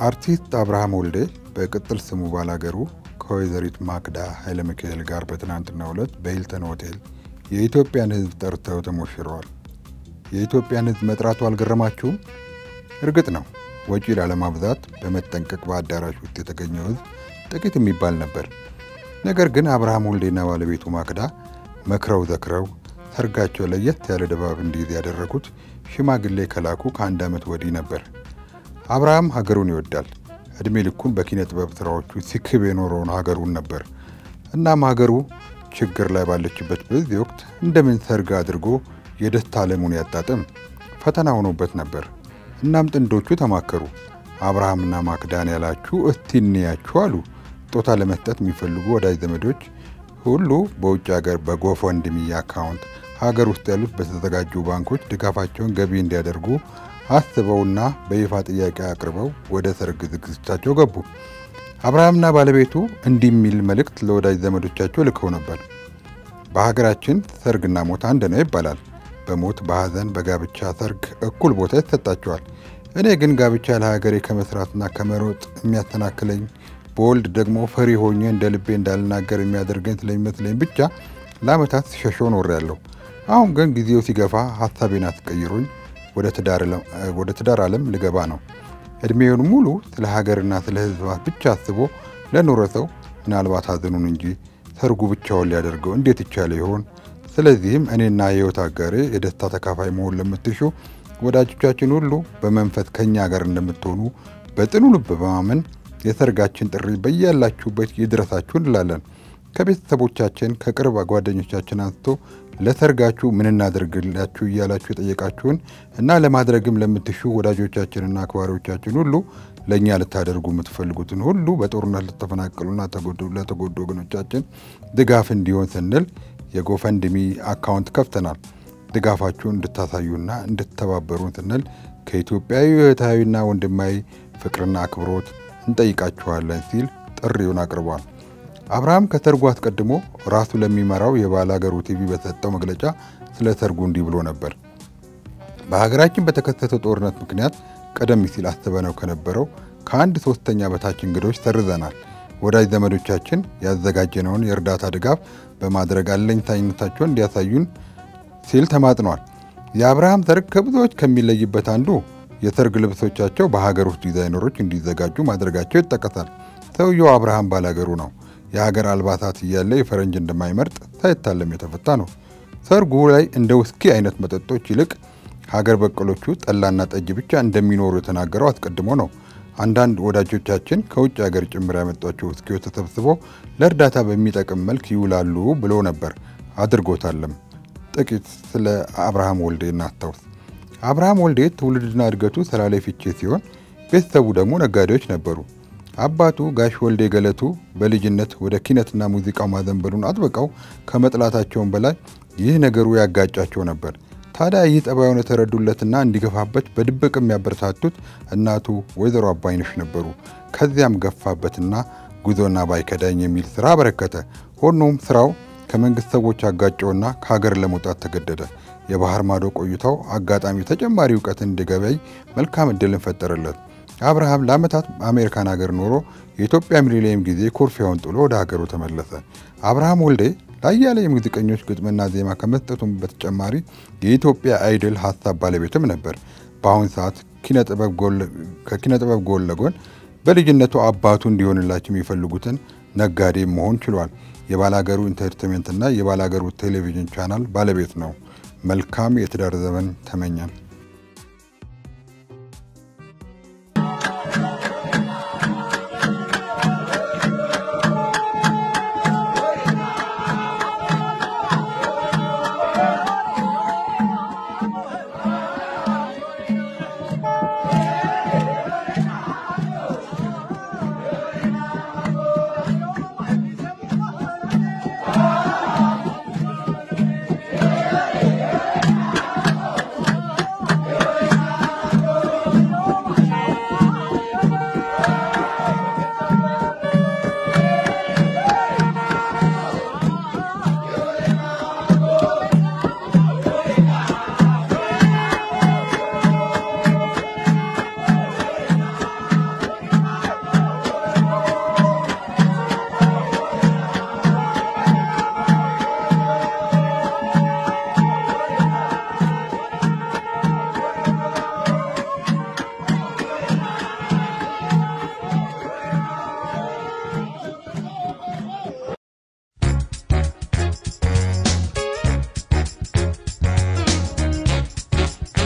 አርቲስት አብርሃም ወልዴ በቅጥል ስሙ ባላገሩ ከወይዘሪት ማክዳ ኃይለ ሚካኤል ጋር በትናንትናው ዕለት በሂልተን ሆቴል የኢትዮጵያን ሕዝብ ጠርተው ተሞሽረዋል። የኢትዮጵያን ሕዝብ መጥራቱ አልገረማችሁም? እርግጥ ነው ወጪ ላለማብዛት በመጠንቀቅ በአዳራሽ ውስጥ የተገኘው ሕዝብ ጥቂት የሚባል ነበር። ነገር ግን አብርሃም ወልዴና ባለቤቱ ማክዳ መክረው ዘክረው ሰርጋቸው ለየት ያለ ድባብ እንዲይዝ ያደረጉት ሽማግሌ ከላኩ ከአንድ ዓመት ወዲህ ነበር። አብርሃም ሀገሩን ይወዳል። ዕድሜ ልኩን በኪነ ጥበብ ስራዎቹ ሲክብ የኖረውን ሀገሩን ነበር። እናም ሀገሩ ችግር ላይ ባለችበት በዚህ ወቅት እንደምን ሰርግ አድርጎ የደስታ ዓለሙን ያጣጥም ፈተና ሆኖበት ነበር። እናም ጥንዶቹ ተማከሩ። አብርሃምና ማክዳን ያላችሁ እስቲ እንያችሁ አሉ። ስጦታ ለመስጠት የሚፈልጉ ወዳጅ ዘመዶች ሁሉ በውጭ ሀገር በ GoFundMe አካውንት ሀገር ውስጥ ያሉት በተዘጋጁ ባንኮች ድጋፋቸውን ገቢ እንዲያደርጉ አስበውና በይፋ ጥያቄ አቅርበው ወደ ሰርግ ዝግጅታቸው ገቡ። አብርሃምና ባለቤቱ እንዲህ የሚል መልእክት ለወዳጅ ዘመዶቻቸው ልከው ነበር። በሀገራችን ሰርግና ሞት አንድ ነው ይባላል። በሞት በሐዘን፣ በጋብቻ ሰርግ እኩል ቦታ ይሰጣቸዋል። እኔ ግን ጋብቻ ለሀገሬ ከመስራትና ከመሮጥ የሚያሰናክለኝ በወልድ ደግሞ ፈሪ ሆኜ እንደ ልቤ እንዳልናገር የሚያደርገኝ ስለሚመስለኝ ብቻ ለዓመታት ሲሸሸው ኖሬያለሁ። አሁን ግን ጊዜው ሲገፋ ሀሳቤን አስቀይሮኝ ወደ ትዳር ዓለም ልገባ ነው። ዕድሜውን ሙሉ ስለ ሀገርና ስለ ሕዝባት ብቻ አስቦ ለኖረ ሰው ምናልባት ሀዘኑን እንጂ ሰርጉ ብቻውን ሊያደርገው እንዴት ይቻለ ይሆን? ስለዚህም እኔና የሕይወት አጋሬ የደስታ ተካፋይ መሆን ለምትሹ ወዳጆቻችን ሁሉ በመንፈስ ከእኛ ጋር እንደምትሆኑ በጽኑ ልብ በማመን የሰርጋችን ጥሪ በያላችሁበት ይድረሳችሁ እንላለን። ከቤተሰቦቻችን ከቅርብ ጓደኞቻችን አንስቶ ለሰርጋችሁ ምን እናደርግላችሁ እያላችሁ የጠየቃችሁን እና ለማድረግም ለምትሹ ወዳጆቻችንና አክባሪዎቻችን ሁሉ ለእኛ ልታደርጉ የምትፈልጉትን ሁሉ በጦርነት ለተፈናቀሉና ለተጎዱ ወገኖቻችን ድጋፍ እንዲሆን ስንል የ GoFundMe አካውንት ከፍተናል። ድጋፋችሁን እንድታሳዩና እንድትተባበሩን ስንል ከኢትዮጵያዊ እህታዊና ወንድማዊ ፍቅርና አክብሮት እንጠይቃችኋለን ሲል ጥሪውን አቅርቧል። አብርሃም ከሰርጉ አስቀድሞ ራሱ ለሚመራው የባላገሩ ቲቪ በሰጠው መግለጫ ስለ ሰርጉ እንዲህ ብሎ ነበር። በሀገራችን በተከሰተው ጦርነት ምክንያት ቀደም ሲል አስበነው ከነበረው ከአንድ ሶስተኛ በታች እንግዶች ሰርዘናል። ወዳጅ ዘመዶቻችን ያዘጋጀነውን የእርዳታ ድጋፍ በማድረግ አለኝታኝነታቸውን እንዲያሳዩን ሲል ተማጽኗል። የአብርሃም ሰርግ ከብዙዎች ከሚለይበት አንዱ የሰርግ ልብሶቻቸው በሀገር ውስጥ ዲዛይነሮች እንዲዘጋጁ ማድረጋቸው ይጠቀሳል። ሰውየው አብርሃም ባላገሩ ነው። የሀገር አልባሳት እያለ የፈረንጅ እንደማይመርጥ ሳይታለም የተፈታ ነው። ሰርጉ ላይ እንደ ውስኪ አይነት መጠጦች ይልቅ ሀገር በቀሎቹ ጠላና ጠጅ ብቻ እንደሚኖሩ የተናገረው አስቀድሞ ነው። አንዳንድ ወዳጆቻችን ከውጭ ሀገር ጭምር ያመጧቸው ውስኪዎች ተሰብስበው ለእርዳታ በሚጠቅም መልክ ይውላሉ ብሎ ነበር፣ አድርጎታለም። ጥቂት ስለ አብርሃም ወልዴ እናስታውስ። አብርሃም ወልዴ ትውልድና እድገቱ ሰላሌ ፊቼ ሲሆን ቤተሰቡ ደግሞ ነጋዴዎች ነበሩ። አባቱ ጋሽ ወልዴ ገለቱ በልጅነት ወደ ኪነትና ሙዚቃው ማዘንበሉን አጥብቀው ከመጥላታቸውም በላይ ይህ ነገሩ ያጋጫቸው ነበር። ታዲያ ይህ ጠባዩን የተረዱለትና እንዲገፋበት በድብቅ የሚያበረታቱት እናቱ ወይዘሮ አባይነሽ ነበሩ። ከዚያም ገፋበትና ጉዞና ባይከዳኝ የሚል ስራ አበረከተ። ሆኖም ስራው ከመንግስት ሰዎች አጋጨውና ከሀገር ለመውጣት ተገደደ። የባህር ማዶ ቆይታው አጋጣሚ ተጨማሪ እውቀት እንዲገበይ መልካም እድልን ፈጠረለት። አብርሃም ለዓመታት አሜሪካን ሀገር ኖሮ የኢትዮጵያ ሚሊኒየም ጊዜ ኩርፊያውን ጥሎ ወደ ሀገሩ ተመለሰ። አብርሃም ወልዴ ለአያሌ የሙዚቀኞች ግጥምና ዜማ ከመስጠቱም በተጨማሪ የኢትዮጵያ አይድል ሀሳብ ባለቤትም ነበር። በአሁን ሰዓት ከኪነ ጥበብ ጎን ለጎን በልጅነቱ አባቱ እንዲሆንላቸው የሚፈልጉትን ነጋዴ መሆን ችሏል። የባላገሩ ኢንተርቴንመንትና የባላገሩ ቴሌቪዥን ቻናል ባለቤት ነው። መልካም የትዳር ዘመን ተመኘን።